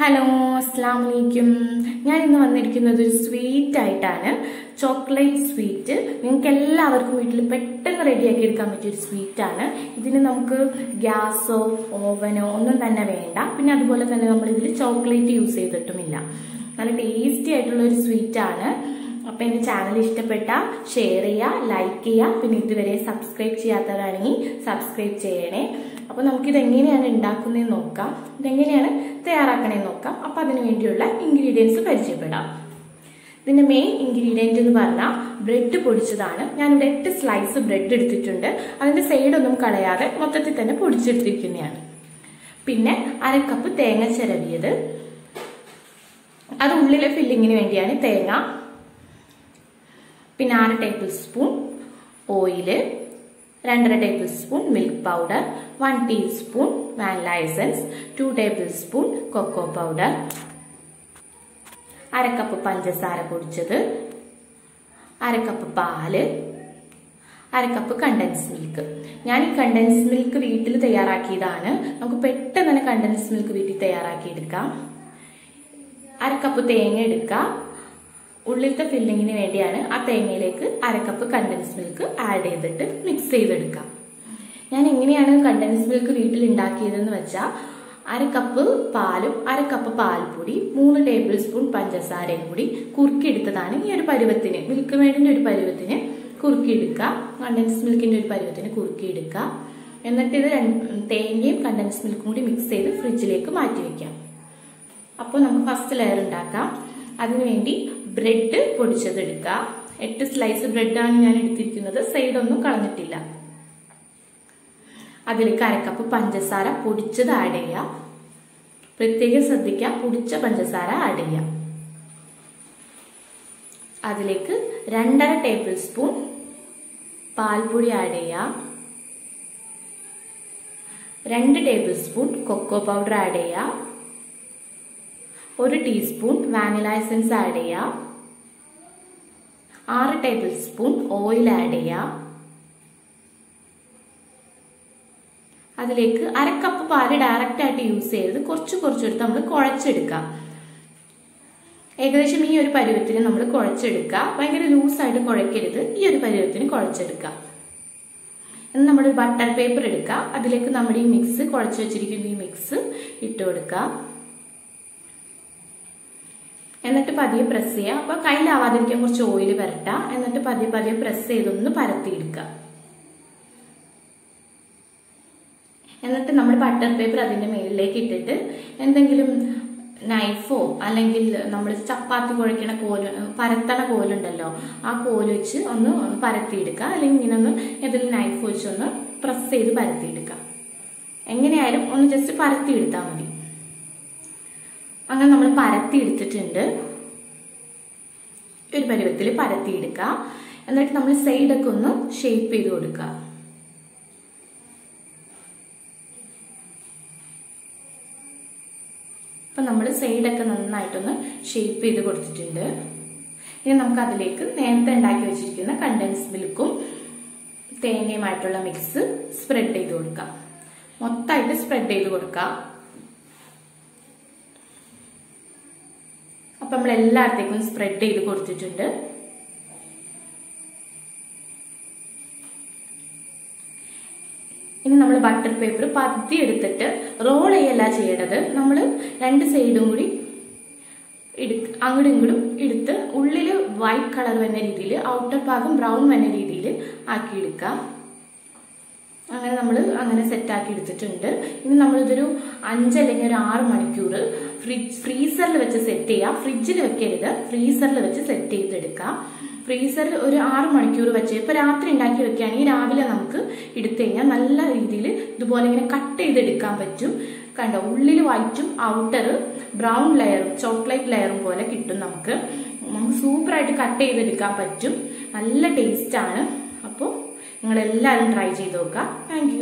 Hello അസ്സാം വലൈക്കും ഞാൻ ഇന്ന് വന്നിരിക്കുന്നത് ഒരു സ്വീറ്റ് ആയിട്ടാണ്. ചോക്ലേറ്റ് സ്വീറ്റ് നിങ്ങൾക്ക് എല്ലാവർക്കും വീട്ടിൽ പെട്ടെന്ന് റെഡിയാക്കി എടുക്കാൻ പറ്റിയ ഒരു സ്വീറ്റ് ആണ്. ഇതിന് നമുക്ക് ഗ്യാസോ ഓവനോ ഒന്നും തന്നെ വേണ്ട. പിന്നെ അതുപോലെ തന്നെ നമ്മൾ ഇതിൽ ചോക്ലേറ്റ് യൂസ് ചെയ്തിട്ടുമില്ല. നല്ല ടേസ്റ്റി ആയിട്ടുള്ള ഒരു സ്വീറ്റ് ആണ്. അപ്പൊ എന്റെ ചാനൽ ഇഷ്ടപ്പെട്ട ഷെയർ ചെയ്യുക ലൈക്ക് ചെയ്യുക പിന്നെ ഇതുവരെ സബ്സ്ക്രൈബ് ചെയ്യാത്തവരാണെങ്കിൽ സബ്സ്ക്രൈബ് ചെയ്യണേ. അപ്പൊ നമുക്കിത് എങ്ങനെയാണ് ഉണ്ടാക്കുന്നതെന്ന് നോക്കാം. ഇതെങ്ങനെയാണ് തയ്യാറാക്കണേന്ന് നോക്കാം. അപ്പൊ അതിനു വേണ്ടിയുള്ള ഇൻഗ്രീഡിയൻസ് പരിചയപ്പെടാം. ഇതിന്റെ മെയിൻ ഇൻഗ്രീഡിയന്റ് എന്ന് പറഞ്ഞാൽ ബ്രെഡ് പൊടിച്ചതാണ്. ഞാനിവിടെ എട്ട് സ്ലൈസ് ബ്രെഡ് എടുത്തിട്ടുണ്ട്. അതിന്റെ സൈഡൊന്നും കളയാതെ മൊത്തത്തിൽ തന്നെ പൊടിച്ചെടുത്തിരിക്കുന്നതാണ്. പിന്നെ അര കപ്പ് തേങ്ങ ചിരവിയത്. അത് ഉള്ളിലെ ഫില്ലിങ്ങിന് വേണ്ടിയാണ് തേങ്ങ. പിന്നെ ആറ് ടേബിൾ സ്പൂൺ ഓയിൽ രണ്ടര tablespoon milk powder one teaspoon vanilla essence two tablespoon cocoa powder അരക്കപ്പ് പഞ്ചസാര പൊടിച്ചത് അരക്കപ്പ് പാൽ അരക്കപ്പ് കണ്ടൻസ് മിൽക്ക് ഞാൻ ഈ കണ്ടൻസ് മിൽക്ക് വീട്ടിൽ തയ്യാറാക്കിയതാണ്. നമുക്ക് പെട്ടെന്ന് തന്നെ കണ്ടൻസ് മിൽക്ക് വീട്ടിൽ തയ്യാറാക്കിയെടുക്കാം. അരക്കപ്പ് തേങ്ങ എടുക്കാം. ഉള്ളിലത്തെ ഫില്ലിങ്ങിന് വേണ്ടിയാണ് ആ തേങ്ങയിലേക്ക് അരക്കപ്പ് കണ്ടൻസ് മിൽക്ക് ആഡ് ചെയ്തിട്ട് മിക്സ് ചെയ്തെടുക്കാം. ഞാൻ എങ്ങനെയാണ് കണ്ടൻസ് മിൽക്ക് വീട്ടിൽ ഉണ്ടാക്കിയതെന്ന് വെച്ചാൽ അര കപ്പ് പാലും അര കപ്പ് പാൽപ്പൊടി മൂന്ന് ടേബിൾ സ്പൂൺ പഞ്ചസാരയും കൂടി കുറുക്കിയെടുത്തതാണ് ഈ ഒരു പരുവത്തിന്. മിൽക്ക് മേഡിന്റെ ഒരു പരുവത്തിന് കുറുക്കിയെടുക്കുക. കണ്ടൻസ് മിൽക്കിന്റെ ഒരു പരുവത്തിന് കുറുക്കിയെടുക്കുക. എന്നിട്ട് ഇത് തേങ്ങയും കണ്ടൻസ് മിൽക്കും കൂടി മിക്സ് ചെയ്ത് ഫ്രിഡ്ജിലേക്ക് മാറ്റി വെക്കാം. അപ്പോൾ നമുക്ക് ഫസ്റ്റ് ലെയർ ഉണ്ടാക്കാം. അതിനുവേണ്ടി ബ്രെഡ് പൊടിച്ചതെടുക്കുക. എട്ട് സ്ലൈസ് ബ്രെഡാണ് ഞാൻ എടുത്തിരിക്കുന്നത്. സൈഡൊന്നും കളഞ്ഞിട്ടില്ല. അതിലേക്ക് അരക്കപ്പ് പഞ്ചസാര പൊടിച്ചത് ആഡ് ചെയ്യുക പ്രത്യേകം ശ്രദ്ധിക്കുക പൊടിച്ച പഞ്ചസാര ആഡ് ചെയ്യുക അതിലേക്ക് രണ്ടര ടേബിൾ സ്പൂൺ പാൽപ്പൊടി ആഡ് ചെയ്യുക രണ്ട് tablespoon cocoa powder add ചെയ്യുക ഒരു ടീസ്പൂൺ വാനില എസൻസ് ആഡ് ചെയ്യുക ആറ് ടേബിൾ സ്പൂൺ ഓയിൽ ആഡ് ചെയ്യുക അതിലേക്ക് അരക്കപ്പ് പാൽ ഡയറക്റ്റ് ആയിട്ട് യൂസ് ചെയ്യരുത്. കുറച്ച് കുറച്ചെടുത്ത് നമ്മൾ കുഴച്ചെടുക്കാം. ഏകദേശം ഈ ഒരു പരുവത്തിന് നമ്മൾ കുഴച്ചെടുക്കുക ഭയങ്കര ലൂസായിട്ട് കുഴക്കരുത്. ഈ ഒരു പരുവത്തിന് കുഴച്ചെടുക്കുക എന്ന് നമ്മൾ ബട്ടർ പേപ്പർ എടുക്കുക അതിലേക്ക് നമ്മുടെ ഈ മിക്സ് കുഴച്ച് വെച്ചിരിക്കുന്ന ഈ മിക്സ് ഇട്ട് കൊടുക്കുക എന്നിട്ട് പതിയെ പ്രസ് ചെയ്യുക അപ്പൊ കയ്യിലാവാതിരിക്കാൻ കുറച്ച് ഓയിൽ വരട്ട. എന്നിട്ട് പതിയെ പതിയെ പ്രസ് ചെയ്തൊന്ന് പരത്തിയെടുക്കുക എന്നിട്ട് നമ്മൾ ബട്ടർ പേപ്പർ അതിന്റെ മേളിലേക്ക് ഇട്ടിട്ട് എന്തെങ്കിലും നൈഫോ അല്ലെങ്കിൽ നമ്മൾ ചപ്പാത്തി കുഴക്കണ കോൽ പരത്തണ കോലുണ്ടല്ലോ ആ കോൽ വെച്ച് ഒന്ന് പരത്തിയെടുക്കുക അല്ലെങ്കിൽ ഇങ്ങനെ ഒന്ന് ഏതെങ്കിലും നൈഫ് വെച്ച് ഒന്ന് പ്രസ് ചെയ്ത് പരത്തിയെടുക്കുക എങ്ങനെയായാലും ഒന്ന് ജസ്റ്റ് പരത്തി പരത്തിയെടുത്താൽ മതി. അങ്ങനെ നമ്മൾ പരത്തി എടുത്തിട്ടുണ്ട് ഒരു പരുവത്തിൽ പരത്തിയെടുക്കുക എന്നിട്ട് നമ്മൾ സൈഡൊക്കെ ഒന്ന് ഷേപ്പ് ചെയ്ത് കൊടുക്കുക അപ്പൊ നമ്മൾ സൈഡൊക്കെ നന്നായിട്ടൊന്ന് ഷേപ്പ് ചെയ്ത് കൊടുത്തിട്ടുണ്ട്. ഇനി നമുക്ക് അതിലേക്ക് നേരത്തെ ഉണ്ടാക്കി വെച്ചിരിക്കുന്ന കണ്ടൻസ് മിൽക്കും തേങ്ങയുമായിട്ടുള്ള മിക്സ് സ്പ്രെഡ് ചെയ്ത് കൊടുക്കാം. മൊത്തമായിട്ട് സ്പ്രെഡ് ചെയ്ത് കൊടുക്കാം. അപ്പൊ നമ്മൾ എല്ലായിടത്തേക്കും സ്പ്രെഡ് ചെയ്ത് കൊടുത്തിട്ടുണ്ട്. ഇനി നമ്മൾ ബട്ടർ പേപ്പർ പതി എടുത്തിട്ട് റോൾ ചെയ്യല്ല ചെയ്യേണ്ടത്. നമ്മൾ രണ്ട് സൈഡും കൂടി അങ്ങോട്ടും ഇങ്ങോട്ടും എടുത്ത് ഉള്ളിൽ വൈറ്റ് കളർ വരുന്ന രീതിയിൽ ഔട്ടർ ഭാഗം ബ്രൗൺ വരുന്ന രീതിയിൽ ആക്കിയെടുക്കുക അങ്ങനെ നമ്മൾ അങ്ങനെ സെറ്റാക്കി എടുത്തിട്ടുണ്ട്. ഇനി നമ്മളിതൊരു അഞ്ച് അല്ലെങ്കിൽ ഒരു ആറ് മണിക്കൂർ ഫ്രിഡ്ജ് ഫ്രീസറിൽ വെച്ച് സെറ്റ് ചെയ്യുക ഫ്രിഡ്ജിൽ വെക്കരുത്. ഫ്രീസറിൽ വെച്ച് സെറ്റ് ചെയ്തെടുക്കുക ഫ്രീസറിൽ ഒരു ആറ് മണിക്കൂർ വെച്ച് ഇപ്പൊ രാത്രി ഉണ്ടാക്കി വെക്കുകയാണെങ്കിൽ രാവിലെ നമുക്ക് എടുത്തു കഴിഞ്ഞാൽ നല്ല രീതിയിൽ ഇതുപോലെ ഇങ്ങനെ കട്ട് ചെയ്തെടുക്കാൻ പറ്റും. കണ്ടോ? ഉള്ളിൽ വൈറ്റും ഔട്ടർ ബ്രൗൺ ലെയറും ചോക്ലേറ്റ് ലെയറും പോലെ കിട്ടും നമുക്ക്. നമുക്ക് സൂപ്പറായിട്ട് കട്ട് ചെയ്തെടുക്കാൻ പറ്റും. നല്ല ടേസ്റ്റ് ആണ്. അപ്പോൾ നിങ്ങളെല്ലാവരും ട്രൈ ചെയ്ത് നോക്കുക. താങ്ക്